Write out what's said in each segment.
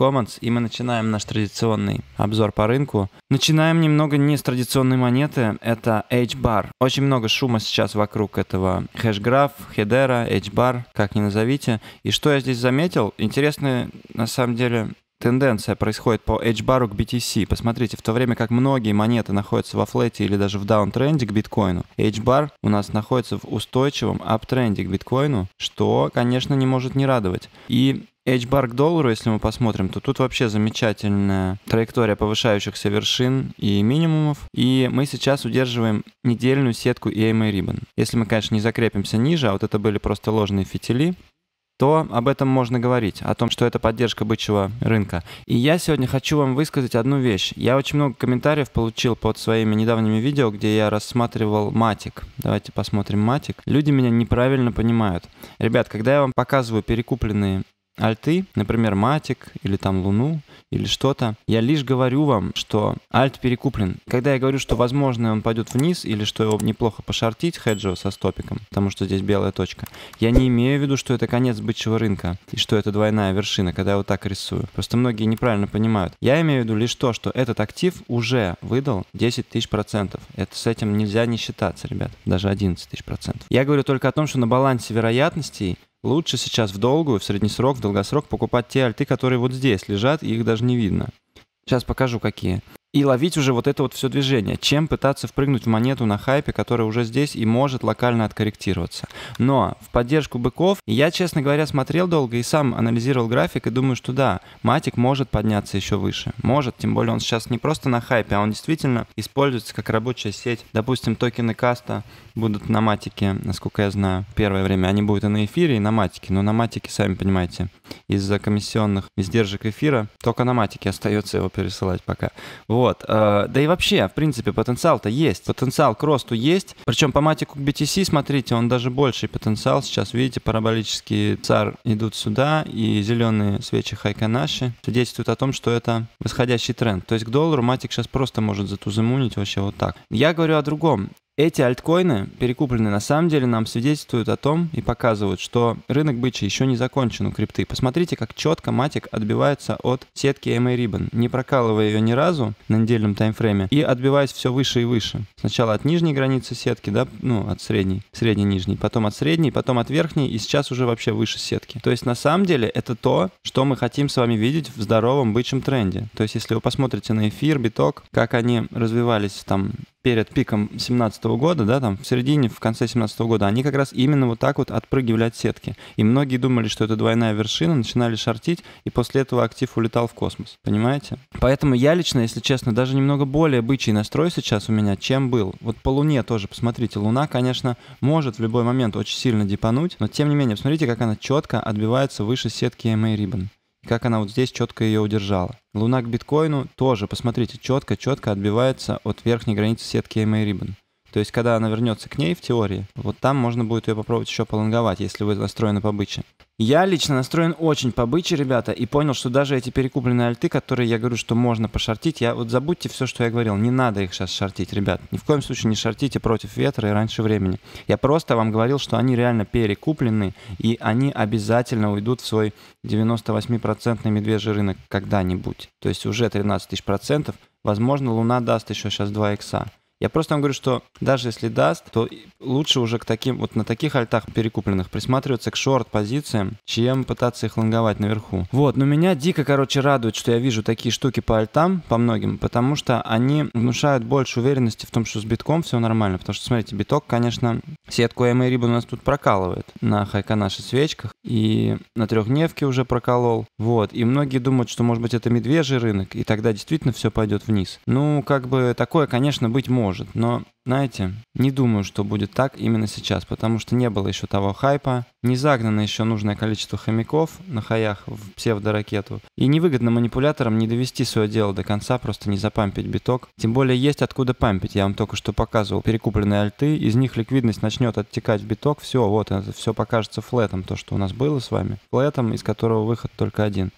Commons, и мы начинаем наш традиционный обзор по рынку. Начинаем немного не с традиционной монеты, это H-Bar. Очень много шума сейчас вокруг этого Hashgraph, Hedera, H-Bar, как ни назовите. И что я здесь заметил, интересная на самом деле тенденция происходит по H-бару к BTC. Посмотрите, в то время как многие монеты находятся во флете или даже в даунтренде к биткоину, H-бар у нас находится в устойчивом аптренде к биткоину, что, конечно, не может не радовать. И H-бар к доллару, если мы посмотрим, то тут вообще замечательная траектория повышающихся вершин и минимумов. И мы сейчас удерживаем недельную сетку EMA Ribbon. Если мы, конечно, не закрепимся ниже, а вот это были просто ложные фитили, то об этом можно говорить, о том, что это поддержка бычьего рынка. И я сегодня хочу вам высказать одну вещь. Я очень много комментариев получил под своими недавними видео, где я рассматривал матик. Давайте посмотрим матик. Люди меня неправильно понимают. Ребят, когда я вам показываю перекупленные альты, например, матик или там луну, или что-то. Я лишь говорю вам, что альт перекуплен. Когда я говорю, что возможно он пойдет вниз или что его неплохо пошортить хеджио со стопиком, потому что здесь белая точка, я не имею в виду, что это конец бычьего рынка и что это двойная вершина, когда я вот так рисую. Просто многие неправильно понимают. Я имею в виду лишь то, что этот актив уже выдал 10 тысяч процентов. Это с этим нельзя не считаться, ребят. Даже 11 тысяч процентов. Я говорю только о том, что на балансе вероятностей Лучше сейчас в долгую, в средний срок, в долгосрок покупать те альты, которые вот здесь лежат, и их даже не видно. Сейчас покажу, какие и ловить уже вот это вот все движение, чем пытаться впрыгнуть в монету на хайпе, которая уже здесь и может локально откорректироваться. Но в поддержку быков я, честно говоря, смотрел долго и сам анализировал график и думаю, что да, матик может подняться еще выше. Может, тем более он сейчас не просто на хайпе, а он действительно используется как рабочая сеть. Допустим, токены каста будут на матике, насколько я знаю, первое время. Они будут и на эфире, и на матике. Но на матике, сами понимаете, из-за комиссионных издержек эфира только на матике остается его пересылать пока. Вот. Э, да и вообще, в принципе, потенциал-то есть. Потенциал к росту есть. Причем по матику BTC, смотрите, он даже больший потенциал. Сейчас, видите, параболические цар идут сюда, и зеленые свечи Хайканаши свидетельствуют о том, что это восходящий тренд. То есть к доллару матик сейчас просто может затузымунить вообще вот так. Я говорю о другом. Эти альткоины, перекупленные, на самом деле нам свидетельствуют о том и показывают, что рынок бычий еще не закончен у крипты. Посмотрите, как четко матик отбивается от сетки MA Ribbon, не прокалывая ее ни разу на недельном таймфрейме и отбиваясь все выше и выше. Сначала от нижней границы сетки, да, ну, от средней, средней-нижней, потом от средней, потом от верхней и сейчас уже вообще выше сетки. То есть на самом деле это то, что мы хотим с вами видеть в здоровом бычьем тренде. То есть если вы посмотрите на эфир, биток, как они развивались там перед пиком 2017 года, да, там в середине, в конце 2017 года, они как раз именно вот так вот отпрыгивали от сетки. И многие думали, что это двойная вершина, начинали шортить, и после этого актив улетал в космос. Понимаете? Поэтому я лично, если честно, даже немного более бычий настрой сейчас у меня, чем был. Вот по Луне тоже, посмотрите, Луна, конечно, может в любой момент очень сильно дипануть, но тем не менее, посмотрите, как она четко отбивается выше сетки MA Ribbon как она вот здесь четко ее удержала. Луна к биткоину тоже, посмотрите, четко-четко отбивается от верхней границы сетки MA Ribbon. То есть, когда она вернется к ней в теории, вот там можно будет ее попробовать еще полонговать, если вы настроены по бычьи. Я лично настроен очень по бычьи, ребята, и понял, что даже эти перекупленные альты, которые я говорю, что можно пошортить, я вот забудьте все, что я говорил, не надо их сейчас шортить, ребят. Ни в коем случае не шортите против ветра и раньше времени. Я просто вам говорил, что они реально перекуплены, и они обязательно уйдут в свой 98% медвежий рынок когда-нибудь. То есть уже 13 тысяч процентов. Возможно, Луна даст еще сейчас 2 икса. Я просто вам говорю, что даже если даст, то лучше уже к таким, вот на таких альтах перекупленных присматриваться к шорт-позициям, чем пытаться их лонговать наверху. Вот, но меня дико, короче, радует, что я вижу такие штуки по альтам, по многим, потому что они внушают больше уверенности в том, что с битком все нормально. Потому что, смотрите, биток, конечно, сетку MA Rib у нас тут прокалывает на хайканаше свечках, и на трехдневке уже проколол. Вот, и многие думают, что, может быть, это медвежий рынок, и тогда действительно все пойдет вниз. Ну, как бы такое, конечно, быть может может. Но, знаете, не думаю, что будет так именно сейчас, потому что не было еще того хайпа, не загнано еще нужное количество хомяков на хаях в псевдоракету, и невыгодно манипуляторам не довести свое дело до конца, просто не запампить биток. Тем более есть откуда пампить, я вам только что показывал перекупленные альты, из них ликвидность начнет оттекать в биток, все, вот это все покажется флетом, то, что у нас было с вами, флетом, из которого выход только один.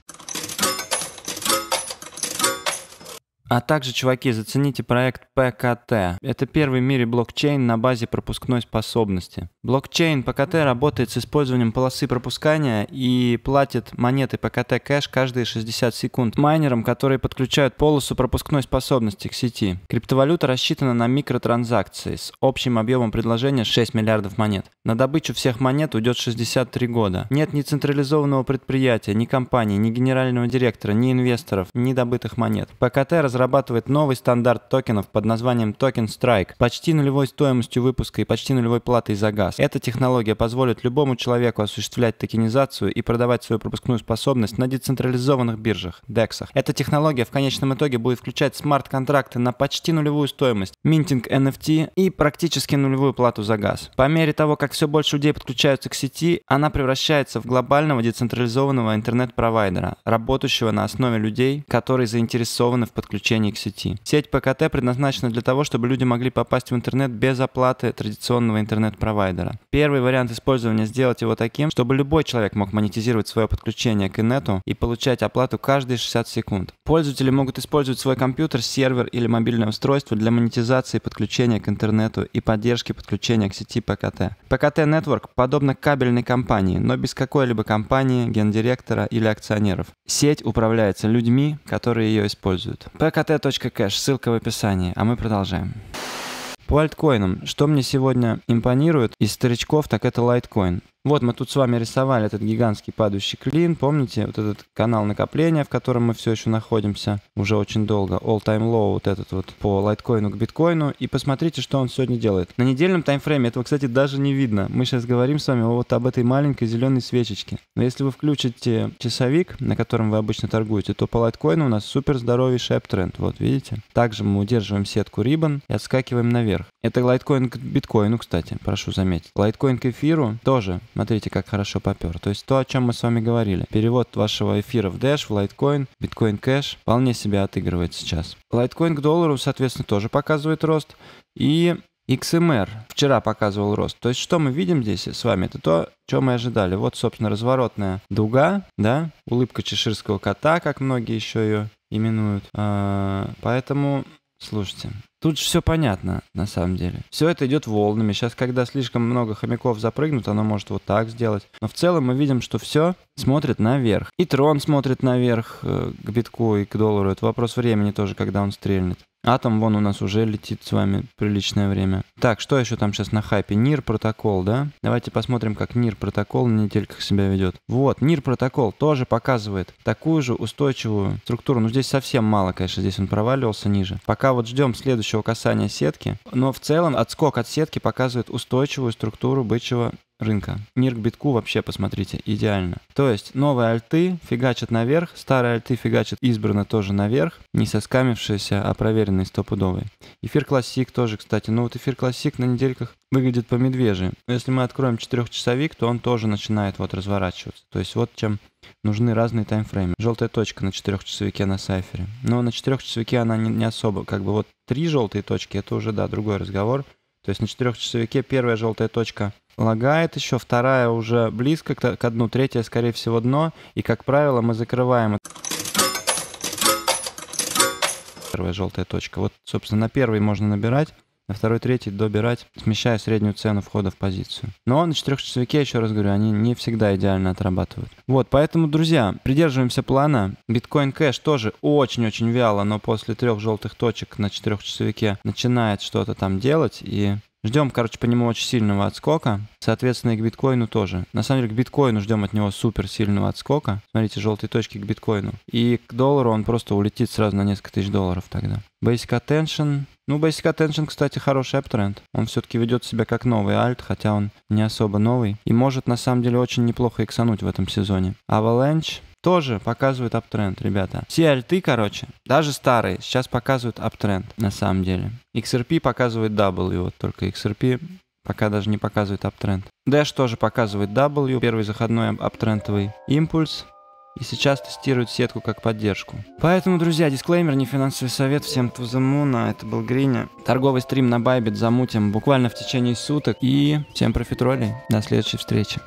А также, чуваки, зацените проект ПКТ. Это первый в мире блокчейн на базе пропускной способности. Блокчейн ПКТ работает с использованием полосы пропускания и платит монеты ПКТ кэш каждые 60 секунд майнерам, которые подключают полосу пропускной способности к сети. Криптовалюта рассчитана на микротранзакции с общим объемом предложения 6 миллиардов монет. На добычу всех монет уйдет 63 года. Нет ни централизованного предприятия, ни компании, ни генерального директора, ни инвесторов, ни добытых монет. ПКТ разрабатывает новый стандарт токенов под названием Token Strike, почти нулевой стоимостью выпуска и почти нулевой платой за газ. Эта технология позволит любому человеку осуществлять токенизацию и продавать свою пропускную способность на децентрализованных биржах, DEX. Эта технология в конечном итоге будет включать смарт-контракты на почти нулевую стоимость, минтинг NFT и практически нулевую плату за газ. По мере того, как все больше людей подключаются к сети, она превращается в глобального децентрализованного интернет-провайдера, работающего на основе людей, которые заинтересованы в подключении к сети. Сеть ПКТ предназначена для того, чтобы люди могли попасть в интернет без оплаты традиционного интернет-провайдера. Первый вариант использования сделать его таким, чтобы любой человек мог монетизировать свое подключение к инету и получать оплату каждые 60 секунд. Пользователи могут использовать свой компьютер, сервер или мобильное устройство для монетизации подключения к интернету и поддержки подключения к сети ПКТ. ПКТ Network подобно кабельной компании, но без какой-либо компании, гендиректора или акционеров. Сеть управляется людьми, которые ее используют. pkt.cash, ссылка в описании, а мы продолжаем. По альткоинам, что мне сегодня импонирует из старичков, так это лайткоин. Вот мы тут с вами рисовали этот гигантский падающий клин. Помните, вот этот канал накопления, в котором мы все еще находимся уже очень долго. All time low вот этот вот по лайткоину к биткоину. И посмотрите, что он сегодня делает. На недельном таймфрейме этого, кстати, даже не видно. Мы сейчас говорим с вами вот об этой маленькой зеленой свечечке. Но если вы включите часовик, на котором вы обычно торгуете, то по лайткоину у нас супер здоровейший тренд. Вот видите? Также мы удерживаем сетку Ribbon и отскакиваем наверх. Это лайткоин к биткоину, кстати, прошу заметить. Лайткоин к эфиру тоже Смотрите, как хорошо попер. То есть то, о чем мы с вами говорили. Перевод вашего эфира в Dash, в Litecoin, Bitcoin Cash вполне себя отыгрывает сейчас. Litecoin к доллару, соответственно, тоже показывает рост. И XMR вчера показывал рост. То есть что мы видим здесь с вами? Это то, что мы ожидали. Вот, собственно, разворотная дуга, да, улыбка чеширского кота, как многие еще ее именуют. А, поэтому, слушайте, Тут же все понятно, на самом деле. Все это идет волнами. Сейчас, когда слишком много хомяков запрыгнут, оно может вот так сделать. Но в целом мы видим, что все смотрит наверх. И трон смотрит наверх э, к битку и к доллару. Это вопрос времени тоже, когда он стрельнет. Атом вон у нас уже летит с вами приличное время. Так, что еще там сейчас на хайпе? NIR протокол, да? Давайте посмотрим, как NIR протокол на недельках себя ведет. Вот, NIR протокол тоже показывает такую же устойчивую структуру. Ну, здесь совсем мало, конечно, здесь он проваливался ниже. Пока вот ждем следующего касания сетки. Но в целом отскок от сетки показывает устойчивую структуру бычьего рынка. Мир к битку вообще, посмотрите, идеально. То есть новые альты фигачат наверх, старые альты фигачат избрано тоже наверх, не соскамившиеся, а проверенные стопудовые. Эфир классик тоже, кстати. Ну вот эфир классик на недельках выглядит по медвежьи. Если мы откроем четырехчасовик, то он тоже начинает вот разворачиваться. То есть вот чем нужны разные таймфреймы. Желтая точка на четырехчасовике на сайфере. Но на четырехчасовике она не, не особо, как бы вот три желтые точки, это уже, да, другой разговор. То есть на четырехчасовике первая желтая точка лагает еще, вторая уже близко к, к дну, третья, скорее всего, дно. И, как правило, мы закрываем первая желтая точка. Вот, собственно, на первой можно набирать, на второй, третий добирать, смещая среднюю цену входа в позицию. Но на четырехчасовике, еще раз говорю, они не всегда идеально отрабатывают. Вот, поэтому, друзья, придерживаемся плана. Биткоин кэш тоже очень-очень вяло, но после трех желтых точек на четырехчасовике начинает что-то там делать, и Ждем, короче, по нему очень сильного отскока. Соответственно, и к биткоину тоже. На самом деле, к биткоину ждем от него супер сильного отскока. Смотрите, желтые точки к биткоину. И к доллару он просто улетит сразу на несколько тысяч долларов тогда. Basic Attention. Ну, Basic Attention, кстати, хороший аптренд. Он все-таки ведет себя как новый альт, хотя он не особо новый. И может, на самом деле, очень неплохо иксануть в этом сезоне. Avalanche тоже показывают аптренд, ребята. Все альты, короче, даже старые, сейчас показывают аптренд на самом деле. XRP показывает W, вот только XRP пока даже не показывает аптренд. Dash тоже показывает W, первый заходной аптрендовый импульс. И сейчас тестируют сетку как поддержку. Поэтому, друзья, дисклеймер, не финансовый совет. Всем тузамуна, это был Гриня. Торговый стрим на Байбит замутим буквально в течение суток. И всем профитролей. До следующей встречи.